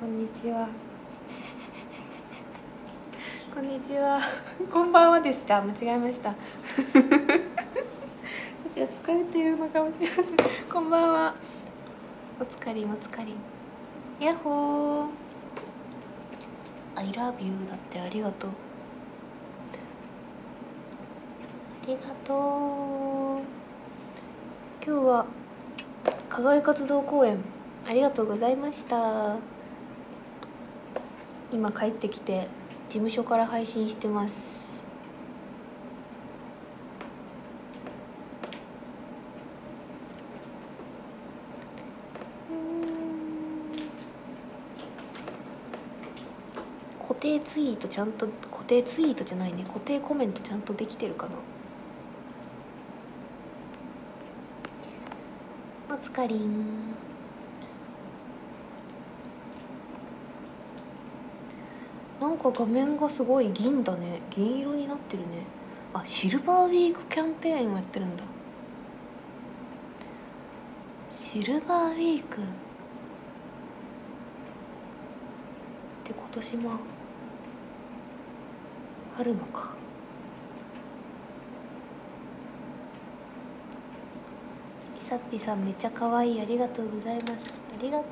こんにちは。こんにちは。こんばんはでした。間違えました。私は疲れているのかもしれません。こんばんは。おつかりんおつかりんやっほー。I love you だってありがとう。ありがとう。今日は課外活動公演。ありがとうございました。今帰ってきて事務所から配信してます。固定ツイートちゃんと固定ツイートじゃないね。固定コメントちゃんとできてるかな。おつかりんなんか画面がすごい銀だね。銀色になってるね。あシルバーウィークキャンペーンをやってるんだ。シルバーウィーク。って今年もあるのか。いさっぴさんめっちゃ可愛い。ありがとうございます。ありがとう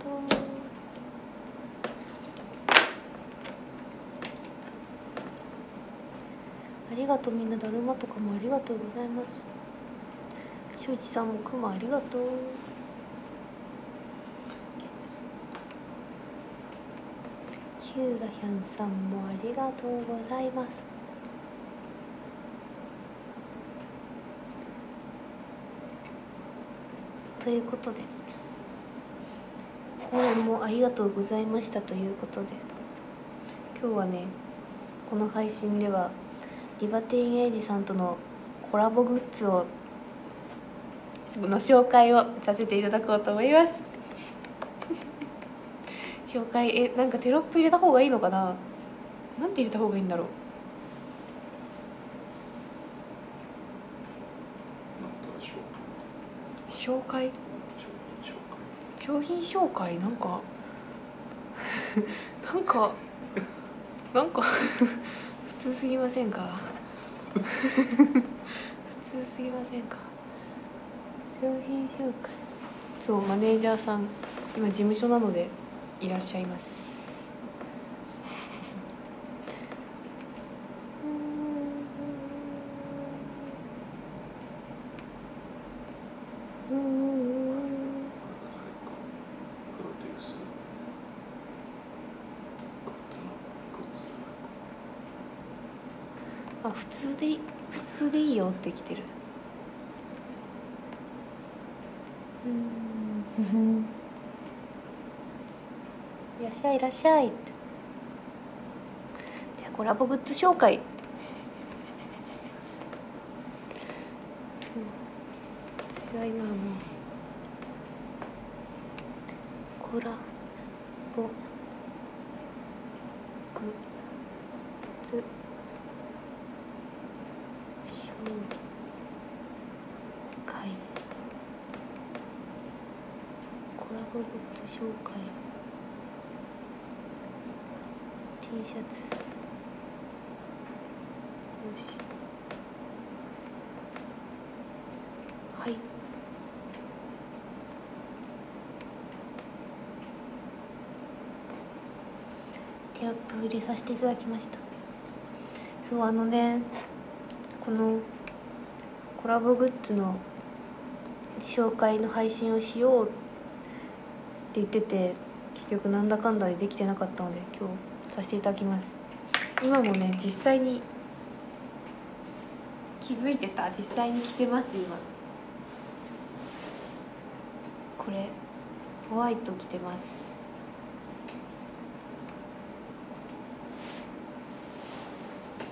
ありがとう。みんなだるまとかもありがとうございます。しょうちさんもくまありがとう。ヒューガヒャンさんもありがとうございます。ということで講演もありがとうございましたということで今日はねこの配信ではリバティンエイジさんとのコラボグッズをの紹介をさせていただこうと思います。紹介えなんかテロップ入れた方がいいのかな？なんて入れた方がいいんだろう？紹介？商品紹介？なんか なんかなんか 普通すぎませんか？普通すぎませんか？商品評価。そうマネージャーさん今事務所なのでいらっしゃいますあ普通でいい普通でいいよってる。うん。いらっしゃいいらっしゃいって。じゃあコラボグッズ紹介。私は今もうコラボグッズ紹介コラボグッズ紹介。T シャツ。よし。はい。テアップ入れさせていただきました。そうあのねこのコラボグッズの紹介の配信をしようって言ってて結局なんだかんだでできてなかったので今日させていただきます。今もね実際に気づいてた？実際に着てます今。これホワイト着てます。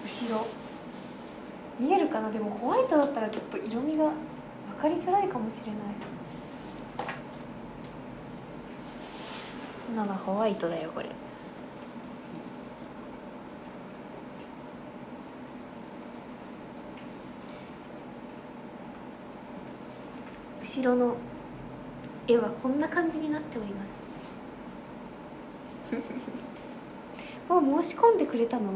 後ろ。見えるかなでもホワイトだったらちょっと色味が分かりづらいかもしれない。今はホワイトだよこれ。後ろの絵はこんな感じになっております。もう申し込んでくれたの？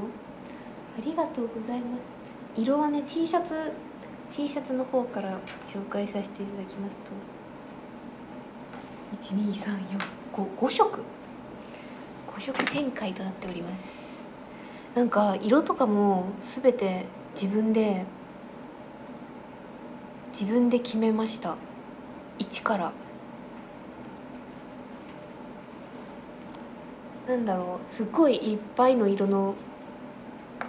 ありがとうございます色はね T シャツ T シャツの方から紹介させていただきますと12345色。5色展開となっております。なんか色とかも全て自分で自分で決めました。一から。なんだろうすっごいいっぱいの色の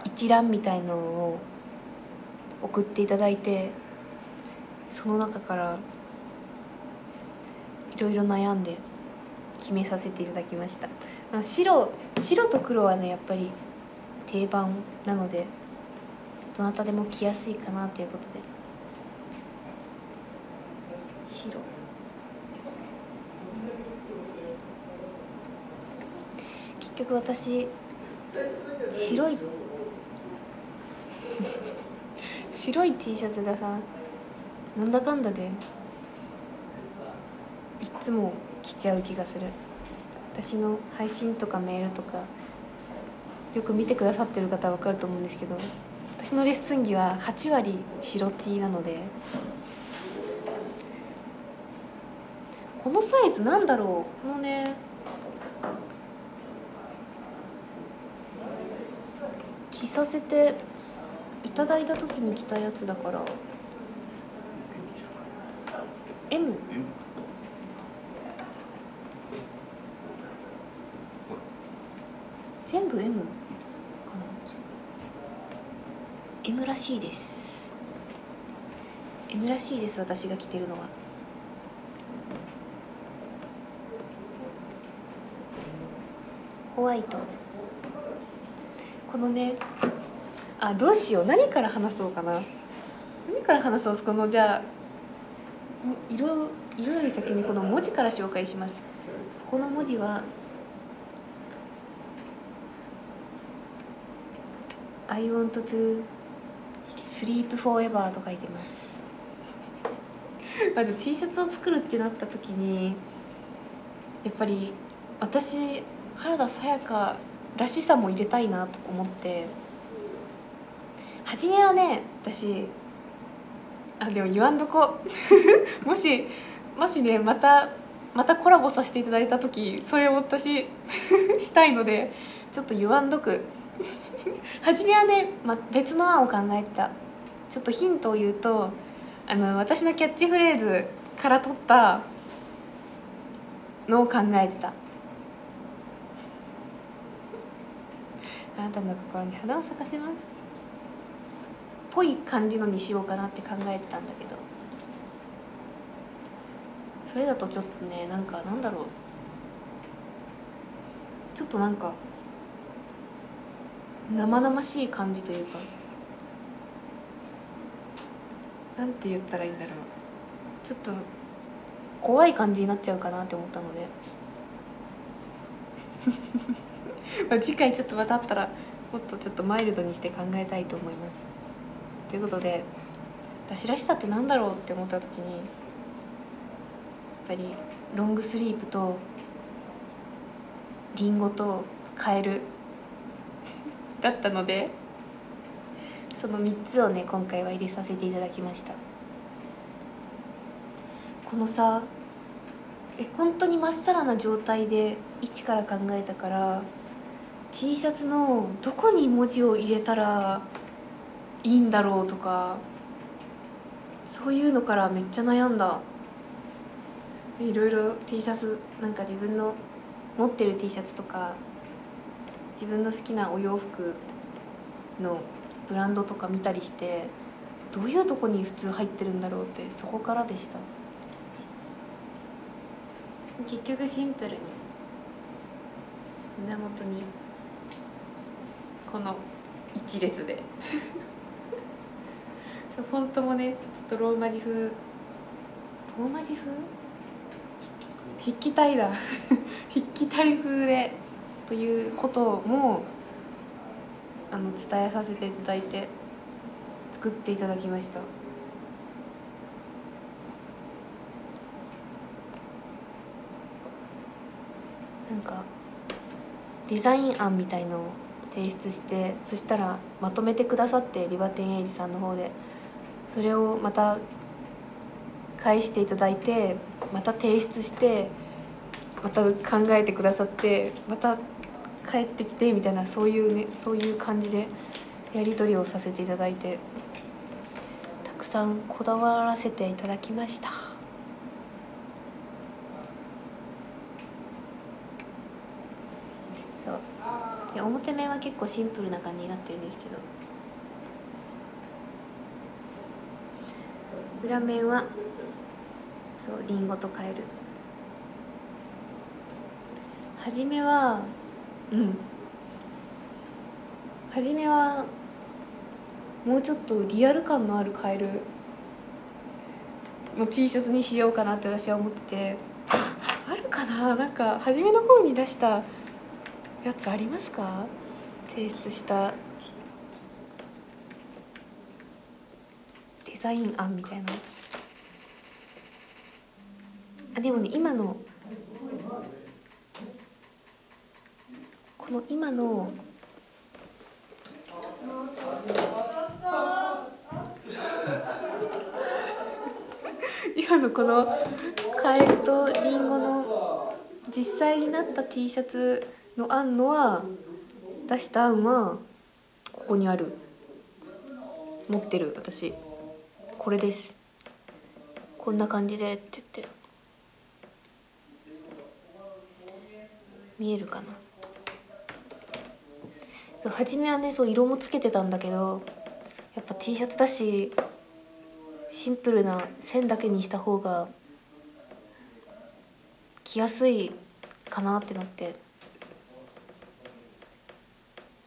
一覧みたいのを送っていただいてその中からいろいろ悩んで決めさせていただきました。白白と黒はねやっぱり定番なのでどなたでも着やすいかなということで。白。結局私白い白い T シャツがさなんだかんだでいつも着ちゃう気がする。私の配信とかメールとかよく見てくださってる方は分かると思うんですけど私のレッスン着は8割白 T なのでこのサイズなんだろう？このね着させていただいた時に着たやつだから。M 全部 M かな？M らしいです。M らしいです私が着てるのは。ホワイト。このねあどうしよう。何から話そうかな。何から話そうこのじゃあ色色より先にこの文字から紹介します。この文字は I want to sleep forever と書いてます。まず T シャツを作るってなった時にやっぱり私原田さやからしさも入れたいなと思って。初めはね私あでも言わんどこ。もしもしねまたまたコラボさせていただいた時それを私 したいのでちょっと言わんどく。初めはね、ま、別の案を考えてた。ちょっとヒントを言うとあの私のキャッチフレーズから取ったのを考えてた。あなたの心に花を咲かせます。ぽい感じのにしようかなって考えてたんだけど。それだとちょっとねなんかなんだろう。ちょっとなんか生々しい感じというか。なんて言ったらいいんだろう。ちょっと怖い感じになっちゃうかなって思ったので。まあ次回ちょっとまたあったらもっとちょっとマイルドにして考えたいと思います。ということで私らしさってなんだろうって思った時にやっぱりロングスリープとリンゴとカエル だったのでその3つをね今回は入れさせていただきました。このさえ本当にまっさらな状態で一から考えたから T シャツのどこに文字を入れたらいいんだろうとかそういうのからめっちゃ悩んだ。いろいろ T シャツなんか自分の持ってる T シャツとか自分の好きなお洋服のブランドとか見たりしてどういうとこに普通入ってるんだろうってそこからでした。結局シンプルに胸元にこの一列で。そうフォントもねちょっとローマ字風。ローマ字風？筆記体だ。筆記体風でということもあの伝えさせていただいて作っていただきました。なんかデザイン案みたいのを提出してそしたらまとめてくださってリバテンエイジさんの方でそれをまた返していただいてまた提出してまた考えてくださってまた帰ってきてみたいなそういうねそういう感じでやり取りをさせていただいてたくさんこだわらせていただきました。そう。表面は結構シンプルな感じになってるんですけど。裏面はそうリンゴとカエル。初めはうん。初めはもうちょっとリアル感のあるカエルの T シャツにしようかなって私は思っててあるかな？なんか初めの方に出したやつありますか？提出したザイン案みたいな。あでもね今のこの今の今のこのカエルとリンゴの実際になった T シャツの案のは出した案はここにある。持ってる私。これです。こんな感じでって言って見えるかな？そう初めはねそう色もつけてたんだけどやっぱ T シャツだしシンプルな線だけにした方が着やすいかなってなって。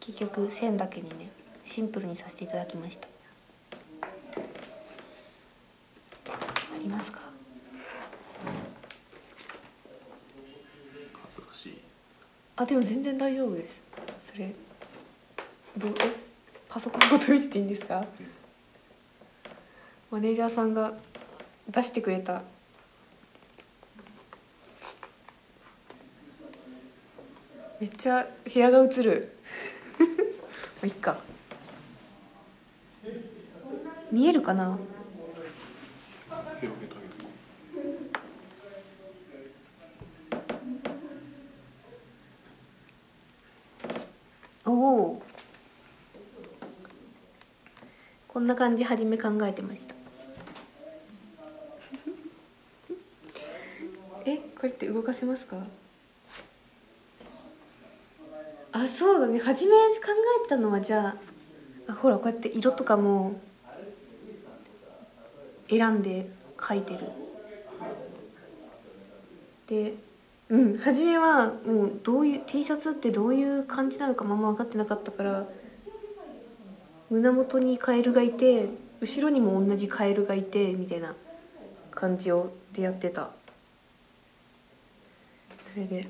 結局線だけにねシンプルにさせていただきました。ありますか？恥ずかしい。あでも全然大丈夫です。それ。どう？え？パソコンごと見せていいんですか？マネージャーさんが出してくれた。めっちゃ部屋が映る。まあいっか。見えるかな広げてあげるおおこんな感じ初め考えてました。えこれって動かせますか？あそうだね。初め考えたのはじゃああほらこうやって色とかも選んで描いてる。でうん初めはもうどういう T シャツってどういう感じなのかまま分かってなかったから胸元にカエルがいて後ろにも同じカエルがいてみたいな感じをでやってた。それで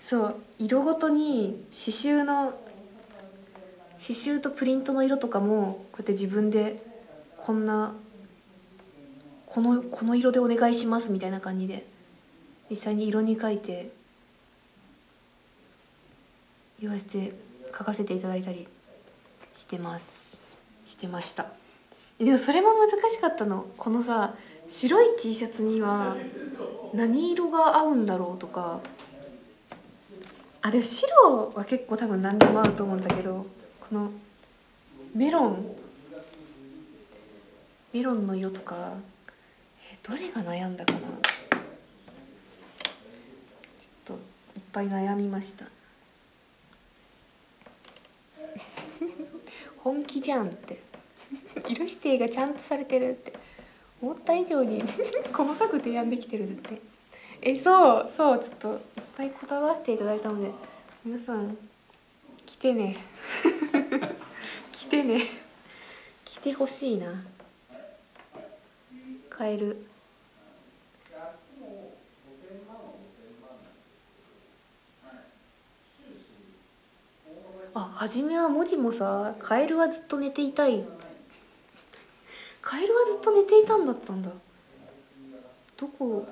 そう色ごとに刺繍の刺繍とプリントの色とかもこうやって自分でこんなこのこの色でお願いしますみたいな感じで実際に色に描いて言わせて書かせていただいたり。してます。してました。でもそれも難しかったの。このさ白い T シャツには何色が合うんだろうとか。あでも白は結構多分何でも合うと思うんだけどこのメロン。メロンの色とか。えどれが悩んだかな。ちょっといっぱい悩みました。本気じゃんって。色指定がちゃんとされてるって。思った以上に 細かく提案できてるんだって。えそうそうちょっといっぱいこだわらせていただいたので皆さん来てね。来てね。来てほしいな。カエルあ初めは文字もさ「カエルはずっと寝ていたい」カエルはずっと寝ていたんだったんだ。どこ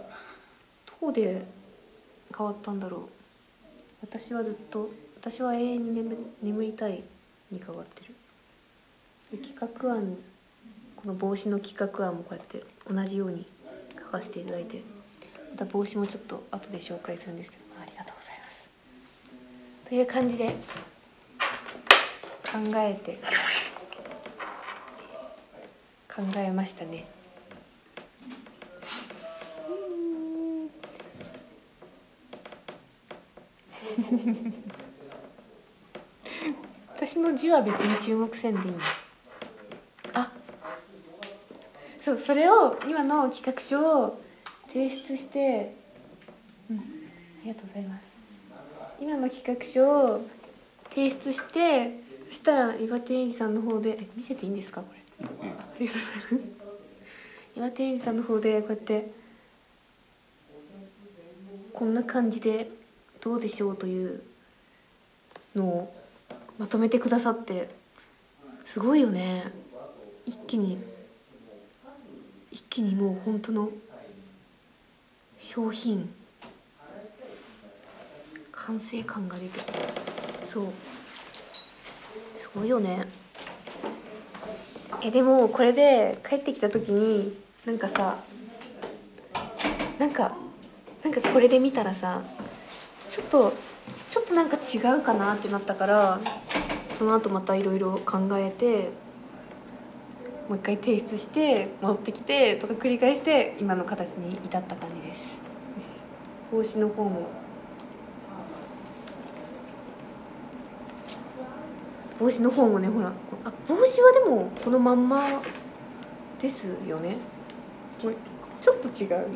どこで変わったんだろう。私はずっと私は永遠に眠眠りたいに変わってる。企画案この帽子の企画案もこうやって同じように書かせていただいてまた帽子もちょっと後で紹介するんですけどありがとうございます。という感じで考えて。考えましたね。私の字は別に注目せんでいいの。あそうそれを今の企画書を提出してうんありがとうございます。今の企画書を提出してそしたら岩手園児さんの方でえ見せていいんですかこれ？ありがとうございます。岩手園児さんの方でこうやってこんな感じでどうでしょうというのをまとめてくださってすごいよね。一気に一気にもう本当の商品完成感が出てそうすごいよね。えでもこれで帰ってきた時になんかさなんかなんかこれで見たらさちょっとちょっとなんか違うかなってなったからその後またいろいろ考えてもう一回提出して戻ってきてとか繰り返して今の形に至った感じです。帽子の方も帽子の方もねほらこあ帽子はでもこのまんまですよね。ちょっと違う。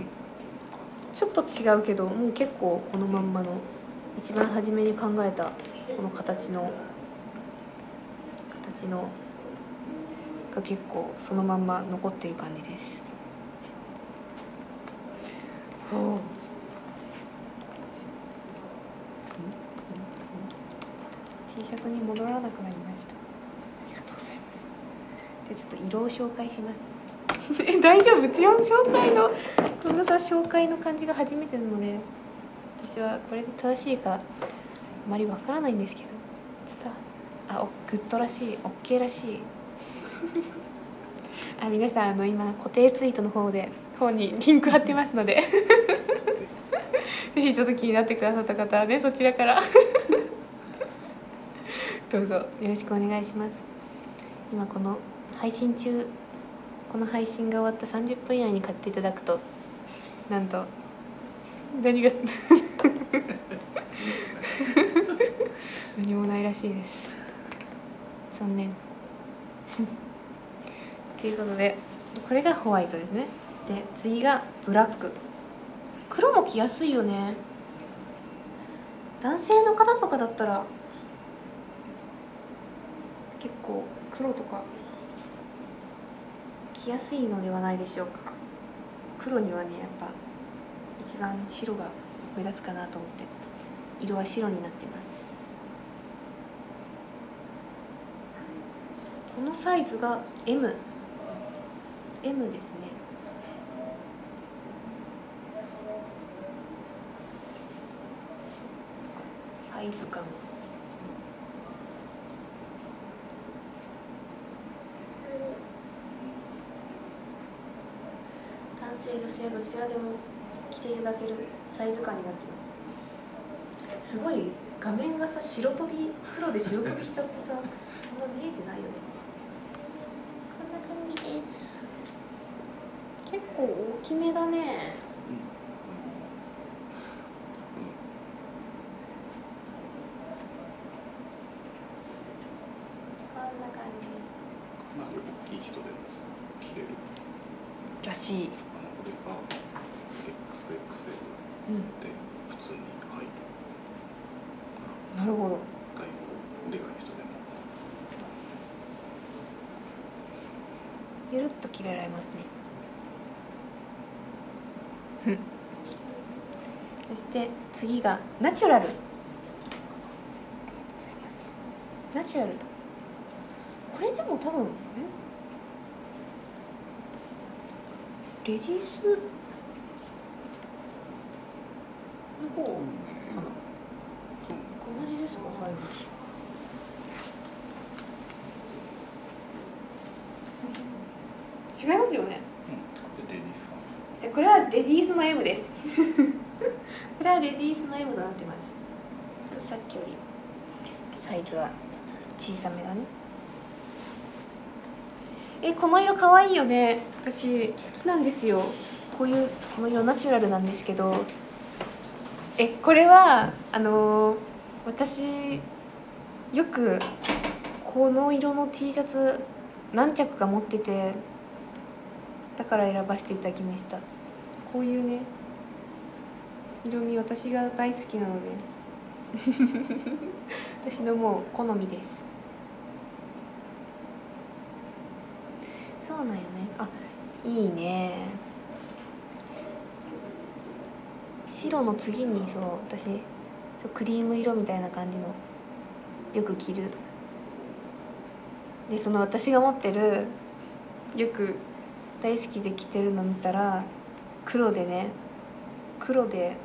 ちょっと違うけどもう結構このまんまの一番初めに考えたこの形の形のが結構そのまんま残ってる感じです。ほう T シャツに戻らなくなりました。ありがとうございます。じゃあちょっと色を紹介します。え 大丈夫？一応紹介の？こんなさ紹介の感じが初めてなので、私はこれで正しいかあまりわからないんですけど、伝わあおグッドらしい、オッケーらしい。あ皆さんあの今固定ツイートの方で方にリンク貼ってますので ぜひちょっと気になってくださった方はねそちらからどうぞよろしくお願いします。今この配信中この配信が終わった30分以内に買っていただくとなんと何が何もないらしいです。残念。ということでこれがホワイトですね。で次がブラック。黒も着やすいよね。男性の方とかだったら結構黒とか。着やすいのではないでしょうか。黒にはねやっぱ一番白が目立つかなと思って色は白になってます。このサイズが M M ですね。サイズ感普通に男性どちらでも着ていただけるサイズ感になっています。すごい画面がさ白飛び黒で白飛びしちゃってさあんま見えてないよね。こんな感じです。結構大きめだねこんな感じですかなり大きい人でも着れるらしい、あのこれが XXL うん、で普通に入るなるほどだいぶでかい人でもゆるっと着られますねそして次がナチュラル。ナチュラル。これでも多分レディースの方かな。同じですか？かりました違いますよねうん、でレディースかじゃあこれはレディースの M です。これはレディースの M となってます。ちょっとさっきよりサイズは小さめだね。えこの色可愛いよね。私好きなんですよ。こういうこの色ナチュラルなんですけど。えこれはあのー私よくこの色の T シャツ何着か持っててだから選ばせていただきましたこういうね色味私が大好きなので。私のもう好みです。そうなんよね。あいいね。白の次にそう私そうクリーム色みたいな感じのよく着る。でその私が持ってるよく大好きで着てるの見たら黒でね黒で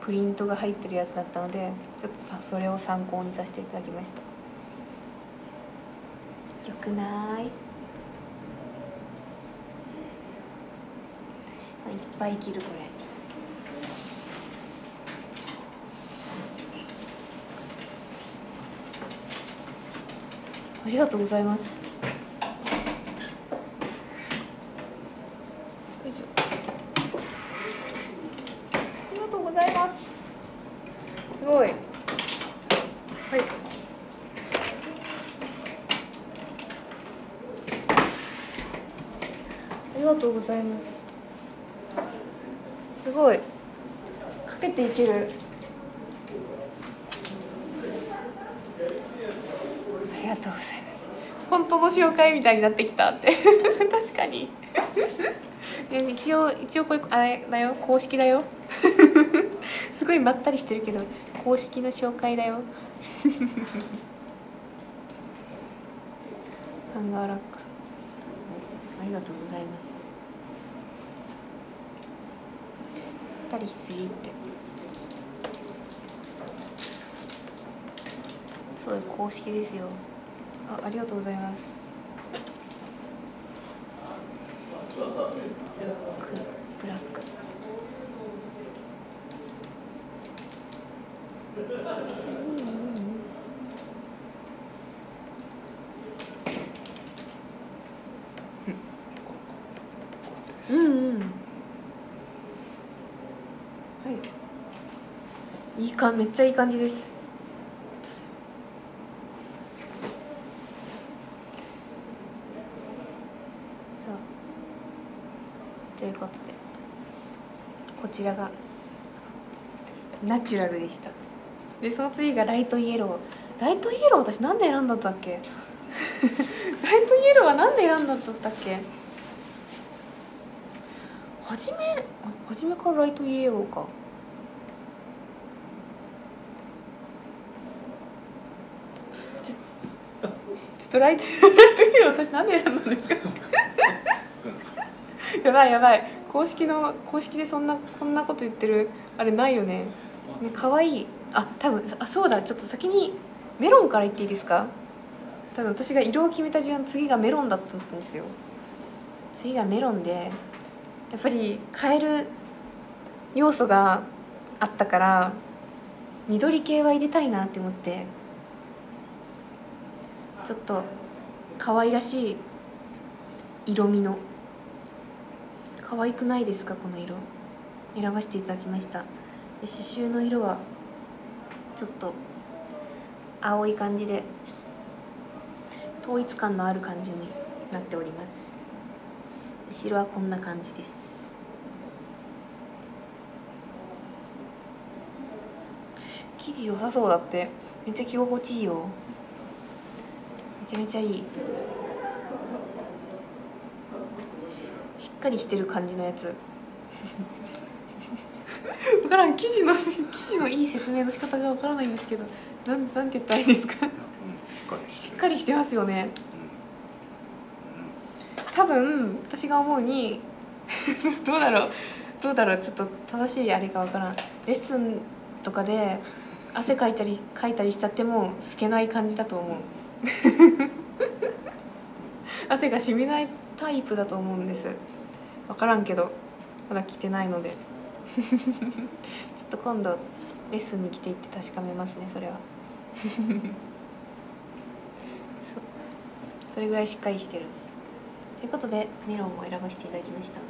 プリントが入ってるやつだったのでちょっとさそれを参考にさせていただきました。よくない？いっぱい着るこれ。ありがとうございますよいしょありがとうございますすごいはいありがとうございますすごいかけていけるありがとうございます本当の紹介みたいになってきたって。確かに。え一応一応これあれだよ。公式だよ。すごいまったりしてるけど公式の紹介だよ。ハンガーラック。ありがとうございます。まったりしすぎって。そう公式ですよ。あありがとうございますそうくブラックうんうんはいいいかめっちゃいい感じです。ということでこちらがナチュラルでした。でその次がライトイエロー。ライトイエロー私なんで選んだったっけ？ライトイエローはなんで選んだったっけ？初め初めからライトイエローかちょちょっとライトライトイエロー私なんで選んだんですか？やばいやばい。公式の公式でそんなこんなこと言ってるあれないよね。ね可愛い。あ多分あそうだ。ちょっと先にメロンから言っていいですか？多分私が色を決めた時間次がメロンだったんですよ。次がメロンでやっぱり変える要素があったから緑系は入れたいなって思って。ちょっと可愛らしい色味の。可愛くないですかこの色。選ばせていただきました。で刺繍の色はちょっと青い感じで統一感のある感じになっております。後ろはこんな感じです。生地良さそうだって。めっちゃ着心地いいよ。ちゃめちゃいい。しっかりしてる感じのやつ。分からん生地の生地のいい説明の仕方が分からないんですけどなんなんて言ったらいいですか？うん、しっかりししてますよね。うん。多分私が思うに どうだろう。どうだろう。ちょっと正しいあれかわからん。レッスンとかで汗かいたりかいたりしちゃっても透けない感じだと思う汗が染みないタイプだと思うんです。分からんけどまだ着てないので。ちょっと今度レッスンに来ていって確かめますねそれは。そそれぐらいしっかりしてる。ということでメロンを選ばせていただきました、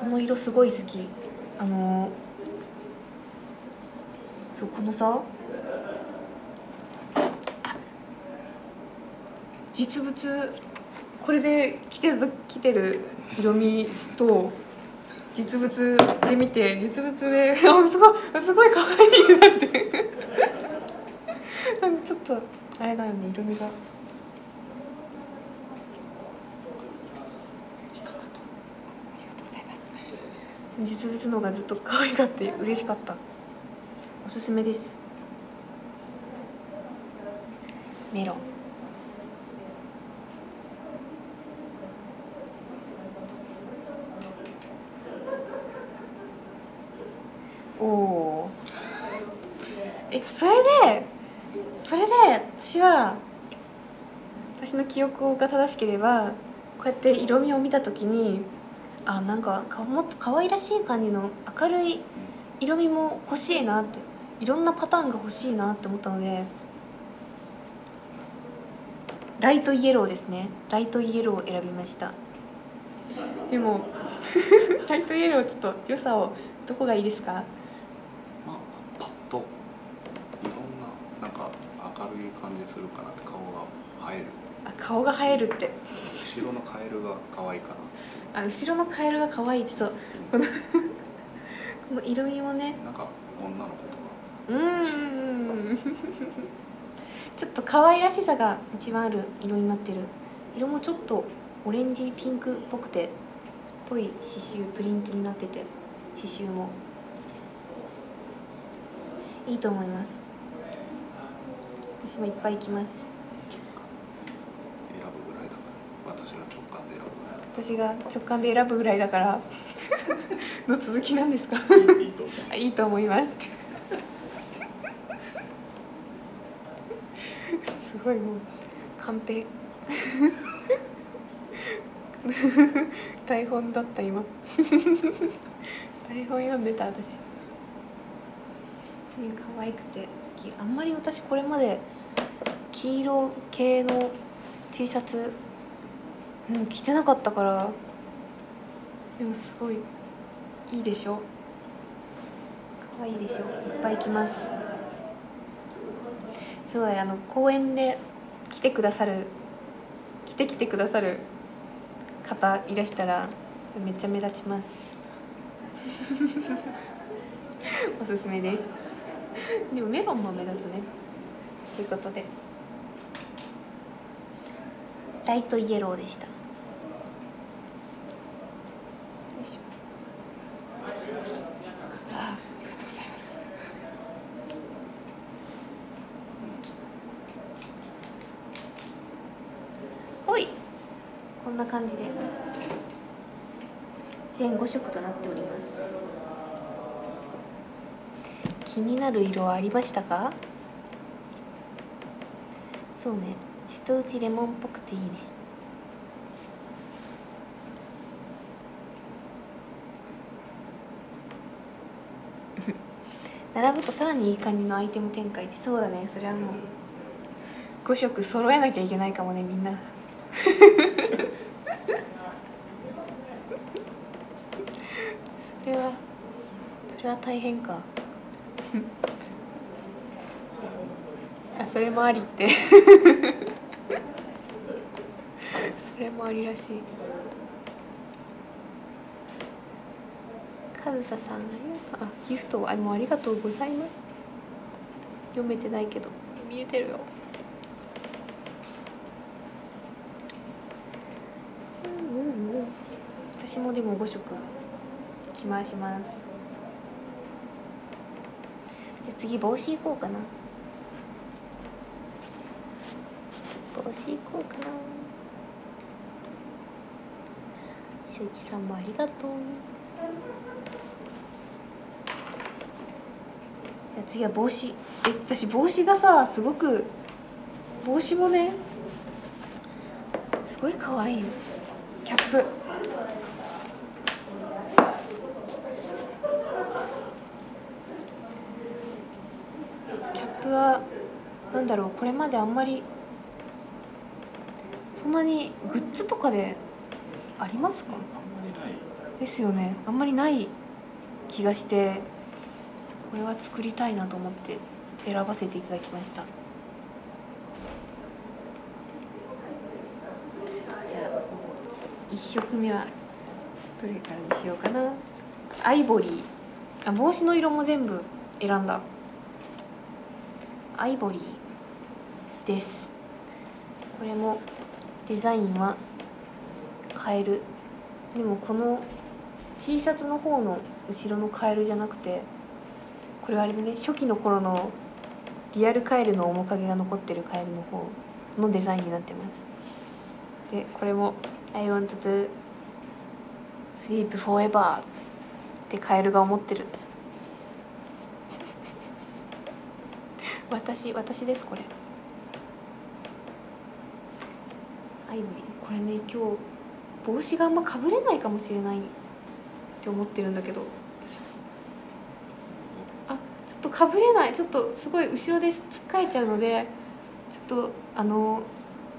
この色すごい好き。あのそうこのさ実物これで着て着てる色味と実物で見て実物ですごいすごい可愛いってなって。なんかちょっとあれだよね色味が。実物のがずっと可愛がって嬉しかった。おすすめです。メロンおおえそれでそれで私は私の記憶が正しければこうやって色味を見た時にあなんかかもっと可愛らしい感じの明るい色味も欲しいなっていろんなパターンが欲しいなって思ったのでライトイエローですね。ライトイエローを選びました。でも ライトイエローちょっと良さをどこがいいですか？まあパッといろんななんか明るい感じするかなって顔が映える。あ顔が映えるって。後ろのカエルが可愛いかな。あ後ろのカエルが可愛いってそう。この この色味もね。なんか女の子とか。うーん。ちょっと可愛らしさが一番ある色になってる。色もちょっとオレンジピンクっぽくてっぽい刺繍プリントになってて刺繍も。いいと思います私もいっぱい着ます。選ぶぐらいだから私が直感で選ぶぐらい私が直感で選ぶぐらいだから。の続きなんですか？いいと思いいと思います。すごいもうカンペ台本だった今。台本読んでた私ね可愛くて好き。あんまり私これまで黄色系の T シャツうん着てなかったからでもすごいいいでしょ？可愛いでしょ？いっぱい着ます。そうだよあの公園で来てくださる来て来てくださる方いらしたらめっちゃ目立ちます。おすすめです でもメロンも目立つね。ということで。ライトイエローでした。ありがとうございます。ほい。こんな感じで。全5色となっております。気になる色はありましたか？そうね。瀬戸内レモンっぽくていいね。並ぶとさらにいい感じのアイテム展開でそうだね。それはもう5色揃えなきゃいけないかもねみんな。それはそれは大変かあそれもありって。それもありらしい。かずささんありがとう。あギフトあもうありがとうございます。読めてないけど。見えてるよ。うんうんうん。私もでも5色着回します次帽子行こうかな。帽子行こうかな。しゅういちさんもありがとう。じゃあ次は帽子。え私帽子がさすごく帽子もねすごい可愛いのキャップキャップはなんだろうこれまであんまりそんなにグッズとかでありますか？ですよね。あんまりない気がしてこれは作りたいなと思って選ばせていただきました。じゃあ1色目はどれからにしようかな？アイボリー。あ帽子の色も全部選んだ。アイボリーです。これもデザインは変えるでもこの T シャツの方の後ろのカエルじゃなくてこれはあれね初期の頃のリアルカエルの面影が残ってるカエルの方のデザインになってます。でこれも「I want to sleep forever」ってカエルが思ってる。私私ですこれ。アイボリーこれね今日帽子があんまかぶれないかもしれないって思ってるんだけど。あちょっとかぶれない。ちょっとすごい後ろでつっかえちゃうのでちょっとあの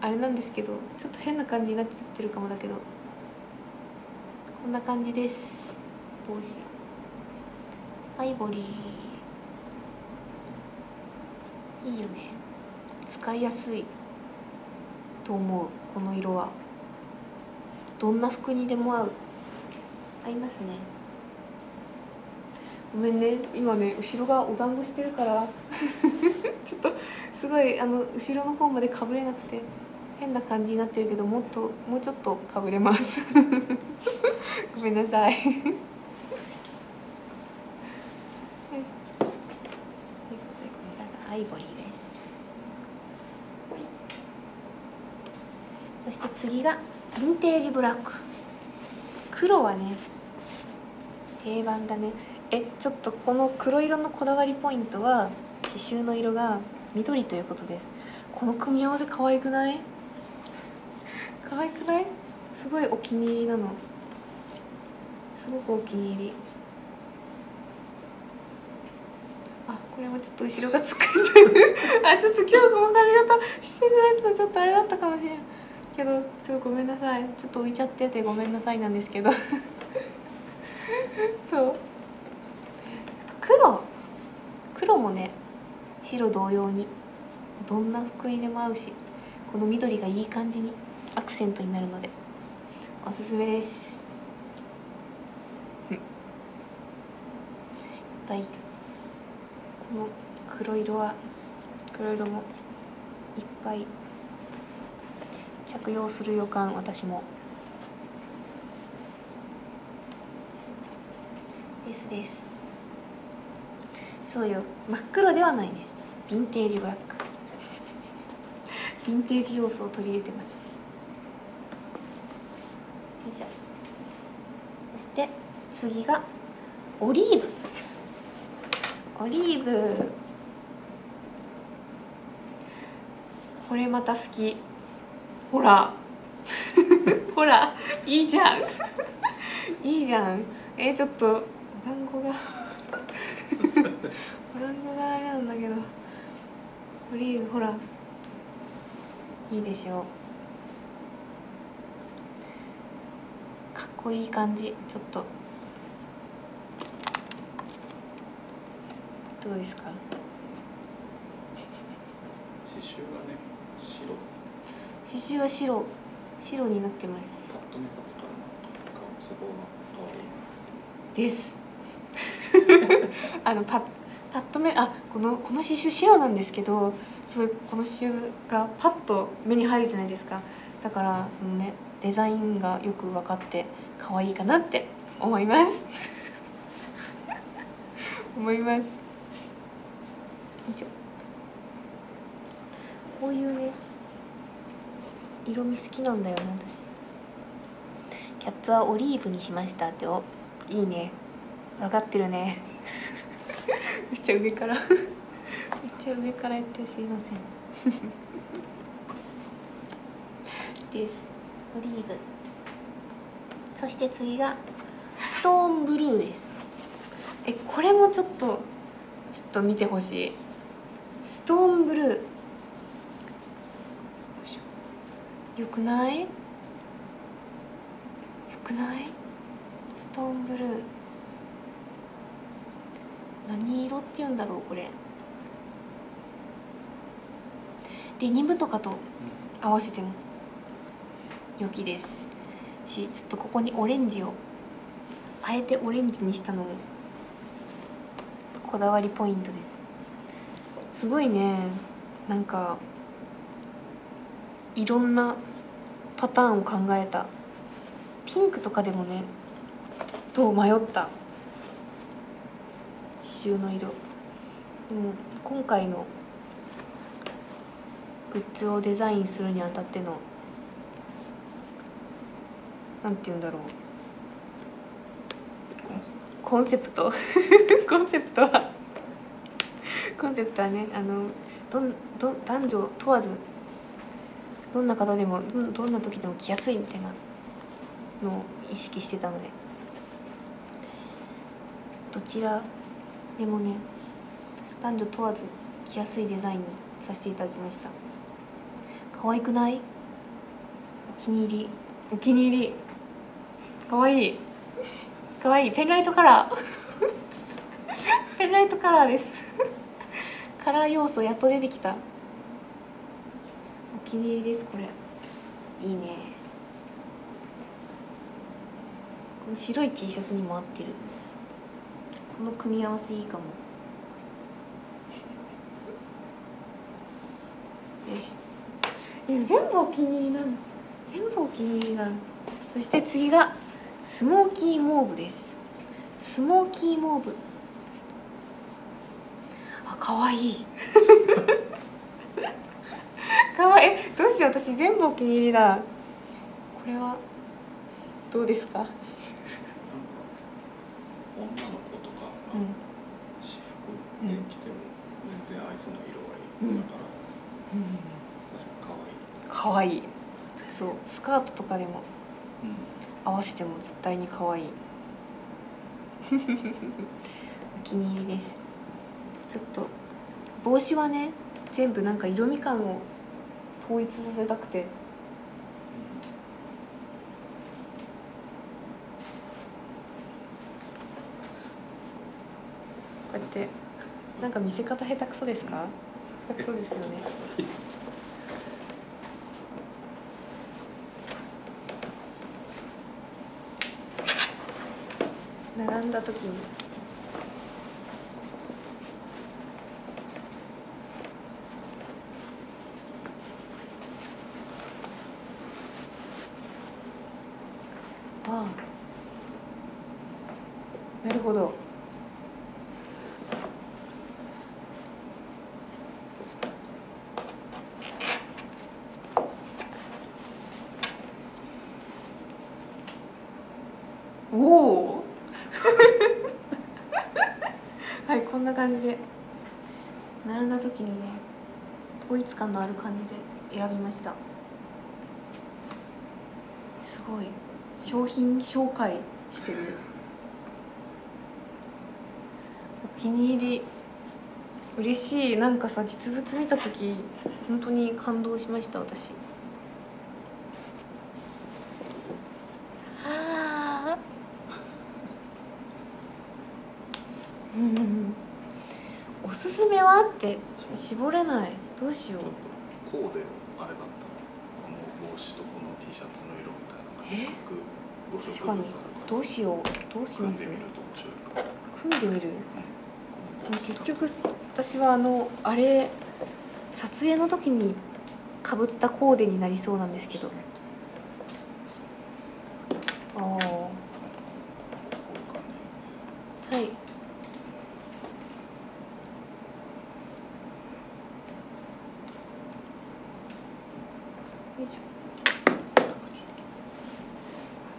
あれなんですけどちょっと変な感じになっちゃってるかもだけど。こんな感じです。帽子。アイボリー。いいよね。使いやすいと思うこの色は。どんな服にでも合う。合いますね。ごめんね。今ね後ろがお団子してるから。ちょっとすごいあの後ろの方までかぶれなくて変な感じになってるけどもっともうちょっとかぶれます。ごめんなさい。こちらがアイボリーです次がヴィンテージブラック。黒はね定番だね。えちょっとこの黒色のこだわりポイントは刺繍の色が緑ということです。この組み合わせ可愛くない？可愛くない？すごいお気に入りなの。すごくお気に入り。あこれもちょっと後ろがつっかえちゃう あちょっと今日この髪型してないのちょっとあれだったかもしれん。けどちょっとごめんなさい。ちょっと浮いちゃっててごめんなさいなんですけど。そう。黒。黒もね白同様にどんな服にでも合うしこの緑がいい感じにアクセントになるのでおすすめです。いっぱい。この黒色は黒色もいっぱい。着用する予感私も。ですです。そうよ。真っ黒ではないね。ヴィンテージブラック。ヴィンテージ要素を取り入れてます。よいしょ。そして次がオリーブ。オリーブ。これまた好き。ほら。ほらいいじゃん。いいじゃん。えちょっとお団子が。お 団子があれなんだけど。オリーブほら。いいでしょう。かっこいい感じ。ちょっと。どうですか？刺繍がね。刺繍は白白になってます。パッと目立つからなんかそこが可愛い。です。あのパッパッと目あこのこの刺繍白なんですけどすごいこの刺繍がパッと目に入るじゃないですか。だからそのねデザインがよく分かって可愛いかなって思います。思います。こういうね色味好きなんだよね私。キャップはオリーブにしましたって。おいいね。分かってるね。めっちゃ上から。めっちゃ上からやってすいません。です。オリーブ。そして次がストーンブルーです。えこれもちょっとちょっと見てほしい。ストーンブルーよくない？よくない？ストーンブルー。何色っていうんだろうこれ。デニムとかと合わせても良きです。しちょっとここにオレンジをあえてオレンジにしたのもこだわりポイントです。すごいね。なんかいろんなパターンを考えた。ピンクとかでもねと迷った？刺繍の色。でも今回のグッズをデザインするにあたってのなんて言うんだろう。コンセプト？コンセプトは？コンセプトはねあのどんど男女問わずどんな方でもどんな時でも着やすいみたいなのを意識してたので。どちらでもね男女問わず着やすいデザインにさせていただきました。可愛くない？お気に入り。お気に入り。可愛い。可愛い。ペンライトカラー。ペンライトカラーです。カラー要素やっと出てきた。お気に入りですこれ。いいね。この白い T シャツにも合ってる。この組み合わせいいかも。よし。いや全部お気に入りなの？全部お気に入りなの。そして次がスモーキーモーブです。スモーキーモーブ。あ可愛い。可愛いえどうしよう私全部お気に入りだ。これはどうですか？女の子とか、うん。私服で着ても全然合いそうな色合いだから、可愛い。可愛い。そうスカートとかでも合わせても絶対に可愛い。お気に入りです。ちょっと帽子はね全部なんか色味感を統一させたくて。こうやってなんか見せ方下手くそですか？下手くそですよね。並んだ時にああなるほどおおはいこんな感じで。並んだ時にね統一感のある感じで選びました。すごい。商品紹介してる。お気に入り。嬉しい。なんかさ実物見た時本当に感動しました私。あー。うんおすすめはって絞れないどうしようコーデあれだったこの帽子とこの T シャツの色みたいなのがせっかく5色ずつ確かにあるからどうしよう？どうします組んでみる。と面白いか、組んでみるう？ん結局私はあのあれ撮影の時にかぶったコーデに。なりそうなんですけどああはこういう感いよいしょ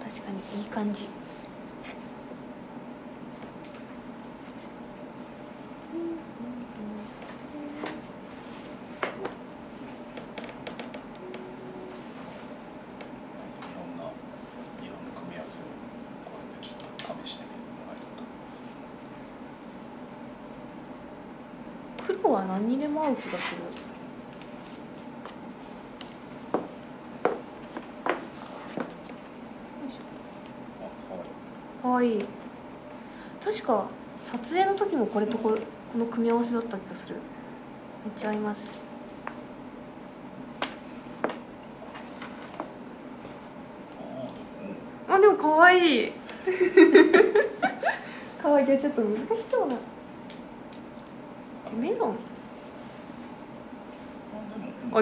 確かにいい感じ黒は何にでも合う気がするあかわい。確か撮影の時もこれとこれこの組み合わせだった気がする。めっちゃ合います。ああでもかわい。いかわい。いじゃあちょっと難しそうな。じゃあメロン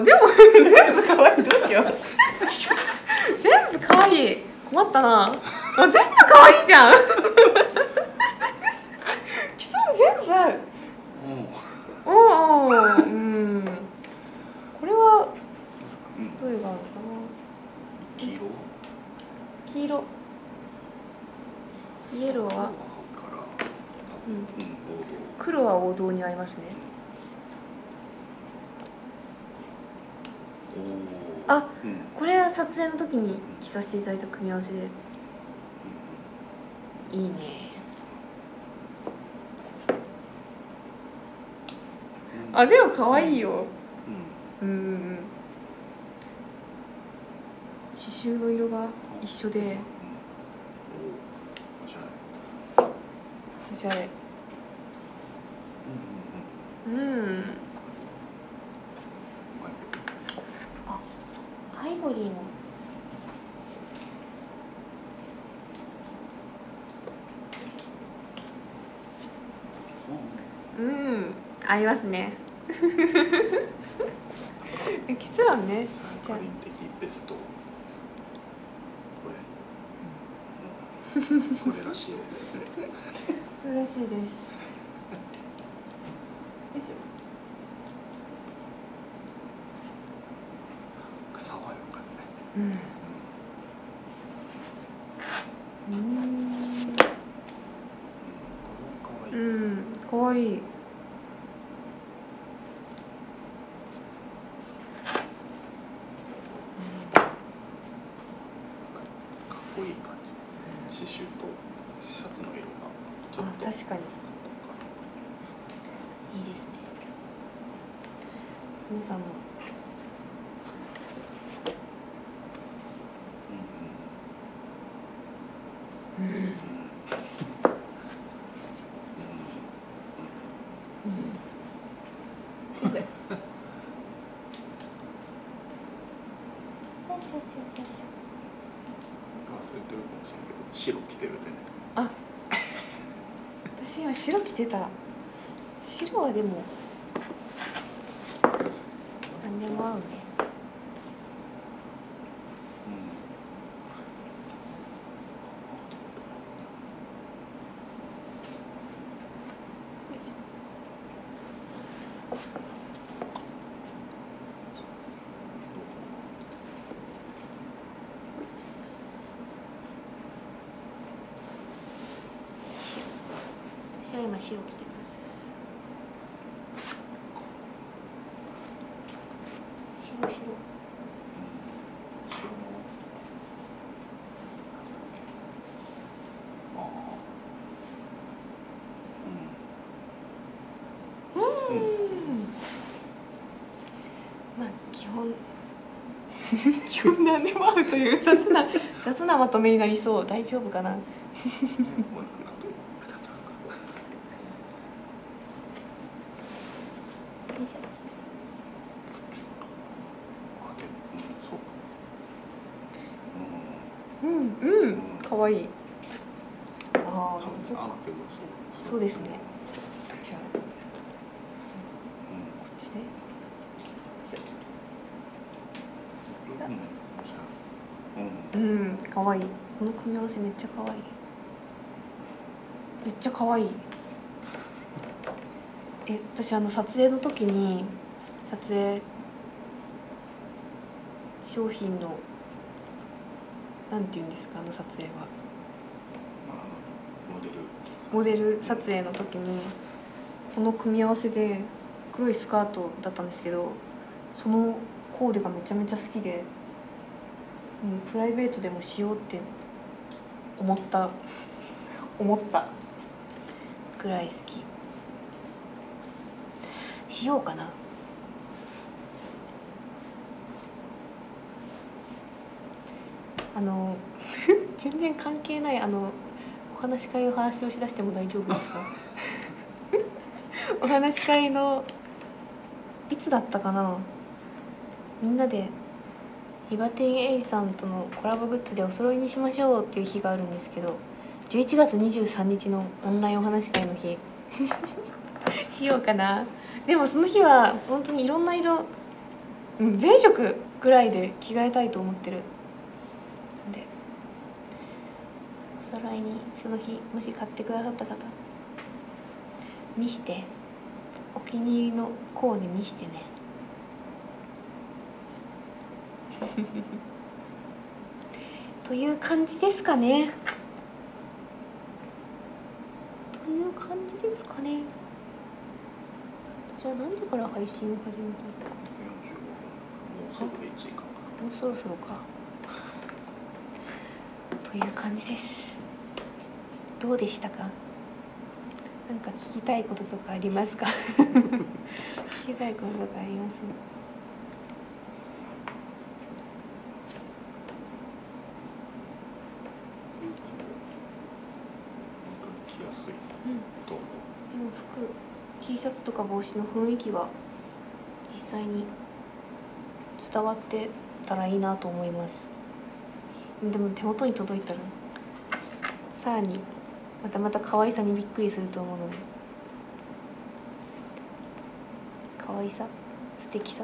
もでも全部可愛い。どうしよう。全部可愛い。困ったな。あ全部可愛いじゃんきつ全部合ううんおおうんこれはうんどれがあるかな黄色黄色イエローはからうんうん黒は王道に合いますね王道あうんこれは撮影の時に着させていただいた組み合わせでいいね。うんあでも可愛いよ。うん。うん刺繍の色が一緒で。おしゃれおしゃれうんうんうんうんうまいアイボリーもうん合いますね。結論ね。じこれ。らしいです。嬉しいですよいし爽やかでねょうんうんこれは可愛いうんかわいいかっこいい感じ刺繍とシャツの色がちょっとあ確かにいいですね皆さんもあ私は白着てた白はでも何でも合うねよいしょ白私は今白着てます白白うんまあ基本基本何でも合うという雑な雑なまとめになりそう大丈夫かなもうなんか二つあるかよいしょあでもうんそうかうんうんかわいいあうんあそっかあけどそうそうですねじゃあこうんっちでうん。かわいい。この組み合わせめっちゃかわい。いめっちゃかわいい。え私あの撮影の時に撮影商品のなんて言うんですかあの撮影は。まあモデル。モデル撮影の時にこの組み合わせで黒いスカートだったんですけどそのコーデがめちゃめちゃ好きで、うん、プライベートでもしようって思った 思った。ぐらい好き。しようかな。あの 全然関係ないあのお話し会の話をしだしても大丈夫ですか？お話し会のいつだったかな？みんなでリバティエイさんとのコラボグッズでお揃いにしましょうっていう日があるんですけど11月23日のオンラインお話会の日。しようかな。でもその日は本当にいろんな色全色ぐらいで着替えたいと思ってる。でお揃いにその日もし買ってくださった方見してお気に入りのコーデ見してね。という感じですかね。という感じですかね。私は何時から配信を始めたの？か45分もうすぐで1時間か。もうそろそろか。という感じです。どうでしたか？なんか聞きたいこととかありますか？聞きたいこととかあります本当に着やすいうんと思うでも服 T シャツとか帽子の雰囲気が実際に伝わってたらいいなと思います。でも手元に届いたらさらにまたまた可愛さにびっくりすると思うので。可愛さ？素敵さ？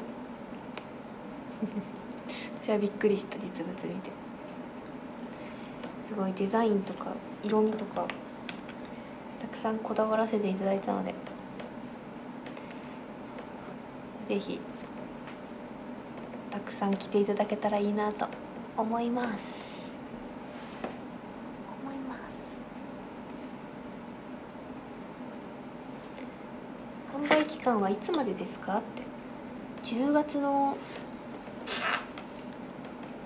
私はびっくりした実物見て。すごいデザインとか色味とかたくさんこだわらせていただいたので。ぜひたくさん着ていただけたらいいなと思います。思います。販売期間はいつまでですか？って。10月の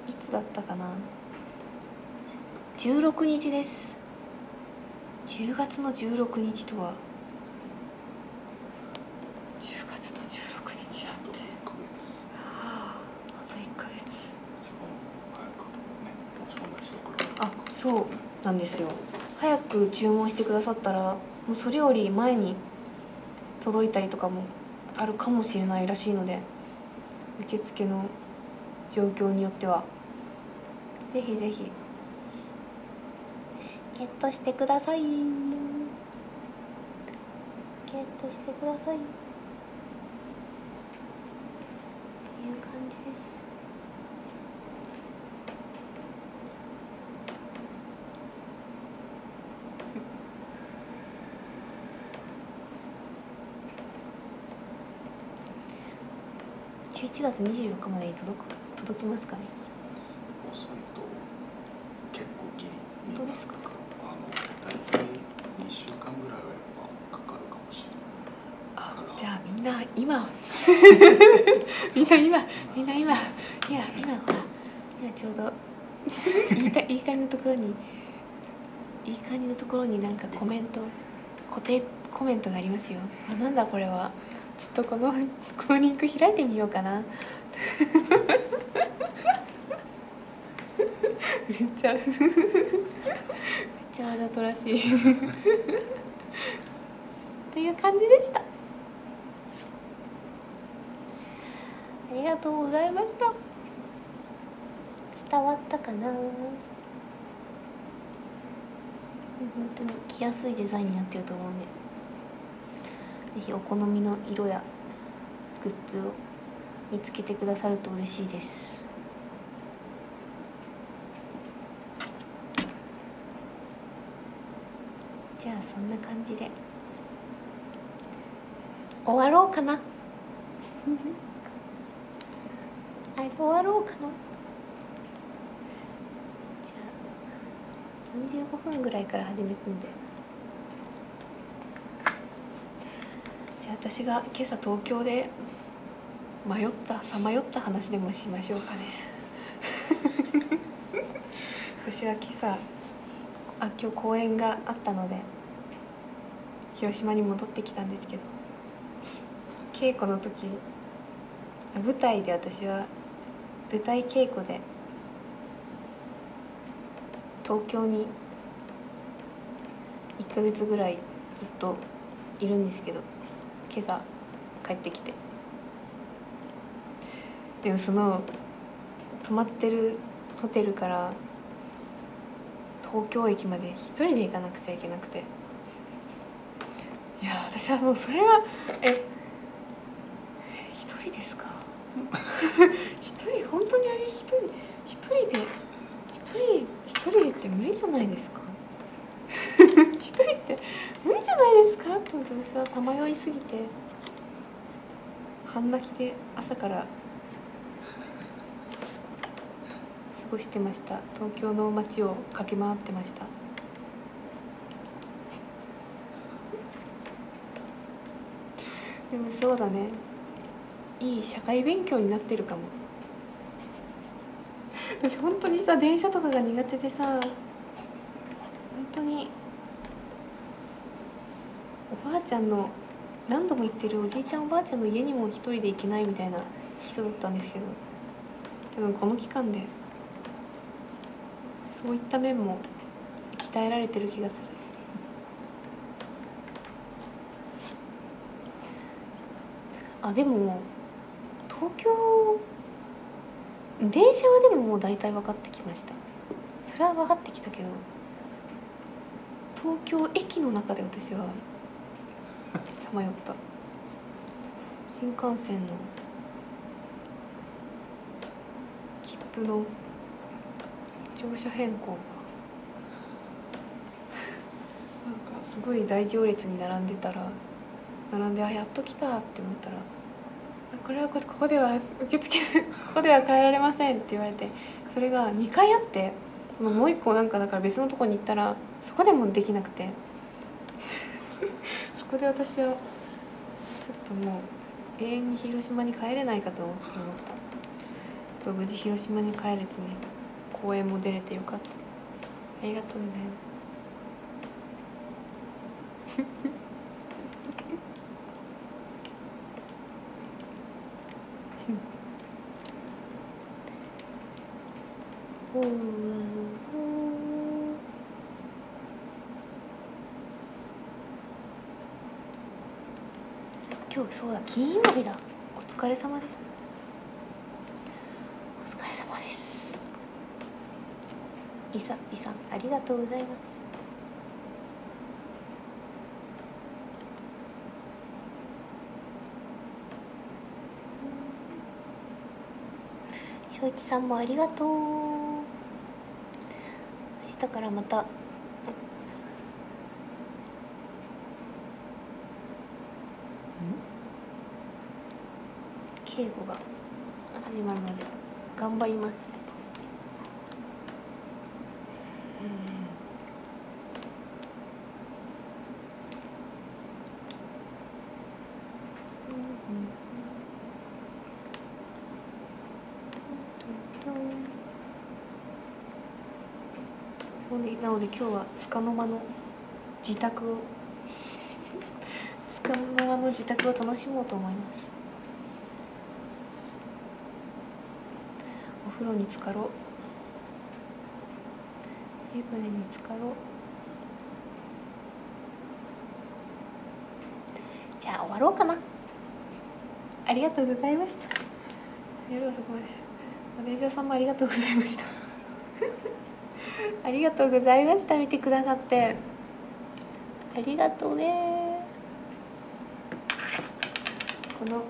いつだったかな？16日です。10月の16日とは10月の16日だって1ヶ月あと1ヶ月しかも早くね持ち込んだ人からあんですよ。早く注文してくださったらもうそれより前に届いたりとかもあるかもしれないらしいので受付の状況によっては。ぜひぜひ。ゲットしてください。ゲットしてください。っていう感じです。1月24日までに届く届きますかね遅いと結構ギリ本当ですかあの大体2週間ぐらいはやっぱかかるかもしれないあじゃあみんな今みんな今みんな今いや今ほら今ちょうどいいかいい感じのところにいい感じのところになんかコメント固定コメントがありますよあなんだこれはちょっとこの このリンク開いてみようかな。めっちゃめっちゃわざとらしい。という感じでした。ありがとうございました。伝わったかな。本当に着やすいデザインになってると思うんで。ぜひお好みの色やグッズを見つけてくださると嬉しいです。じゃあそんな感じで。終わろうかな。はい終わろうかな。じゃあ45分ぐらいから始めるんでじゃあ私が今朝東京で迷ったさまよった話でもしましょうかね。私は今朝あ今日公演があったので広島に戻ってきたんですけど稽古の時舞台で私は舞台稽古で東京に1ヶ月ぐらいずっといるんですけど今朝帰ってきて。でもその泊まってるホテルから東京駅まで一人で行かなくちゃいけなくて。いや私はもうそれはえ一人ですか？一人本当にあれ一人一人で一人一人って無理じゃないですか一人って無理じゃないですかと思って私はさまよいすぎて半泣きで朝から過ごしてました。東京の街を駆け回ってました。でもそうだね。いい社会勉強になってるかも。私本当にさ電車とかが苦手でさ本当にばあちゃんの何度も行ってるおじいちゃんおばあちゃんの家にも一人で行けないみたいな人だったんですけど多分この期間でそういった面も鍛えられてる気がする。あでも東京電車はでももう大体分かってきました。それは分かってきたけど東京駅の中で私はさまよった。新幹線の切符の乗車変更が。なんかすごい大行列に並んでたら並んであやっと来たって思ったら「これはここでは受付ここでは変えられません」って言われてそれが2回あってそのもう一個なんかだから別のとこに行ったらそこでもできなくて。こで私はちょっともう永遠に広島に帰れないかと思った。無事広島に帰れてね公演も出れてよかった。ありがとうね。そうだ金曜日だ。お疲れ様です。お疲れ様です。いさいさんありがとうございます。正一さんもありがとう。明日からまた稽古が始まるので。頑張ります。そうねなので今日は束の間の自宅を 束の間の自宅を楽しもうと思います風呂に浸かろう。湯船に浸かろう。じゃあ終わろうかな。ありがとうございました。夜遅くまで。マネージャーさんもありがとうございました。ありがとうございました。見てくださって。ありがとうね。この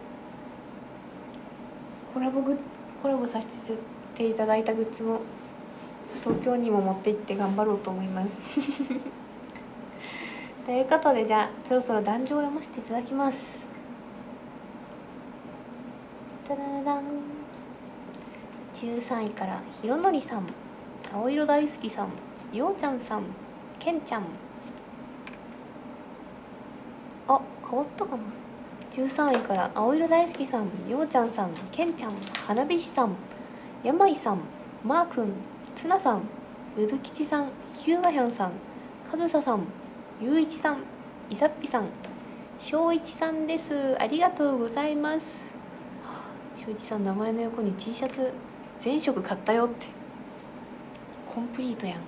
コラボグッコラボさせていただいたグッズも東京にも持って行って頑張ろうと思います。ということでじゃあそろそろ壇上を読ませていただきます。ただだん。13位からひろのりさん青色大好きさんようちゃんさんけんちゃん。あ変わったかな。13位から青色大好きさんようちゃんさんけんちゃん花火師さんやまいさんマーくんつなさんうずきちさんひゅうがひょんさんかずささんゆういちさんいさっぴさん正一さんです。ありがとうございます。正一さん名前の横に T シャツ全色買ったよって。コンプリートやん。い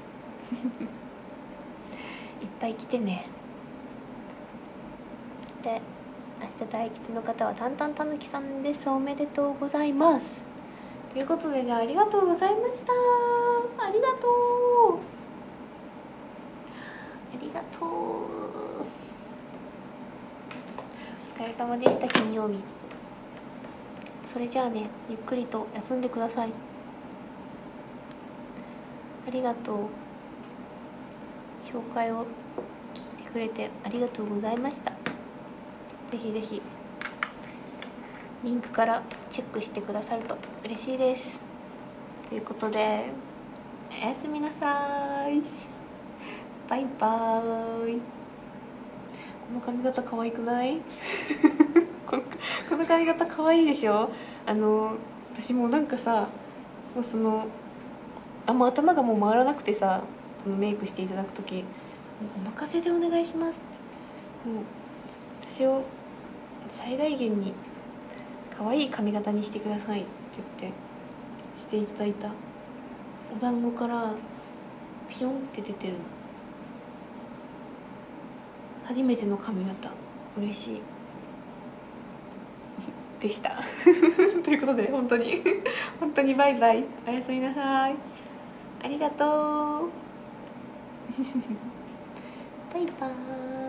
っぱい来てね。で明日大吉の方はたんたんたぬきさんです。おめでとうございます。ということでじゃあありがとうございました。ありがとう。ありがとう。お疲れ様でした金曜日。それじゃあねゆっくりと休んでください。ありがとう。紹介を聞いてくれてありがとうございました。ぜひぜひ。リンクからチェックしてくださると嬉しいです。ということでおやすみなさい。バイバーイ。この髪型可愛くない？このこの髪型可愛いでしょ？あの私もなんかさもうそのあんま頭がもう回らなくてさそのメイクしていただく時「お任せでお願いします」って。もう私を最大限に可愛い髪型にしてくださいって言ってしていただいた。お団子からピヨンって出てる。初めての髪型。嬉しい。でした。ということで本当に。本当にバイバイ。おやすみなさい。ありがとう。バイバーイ。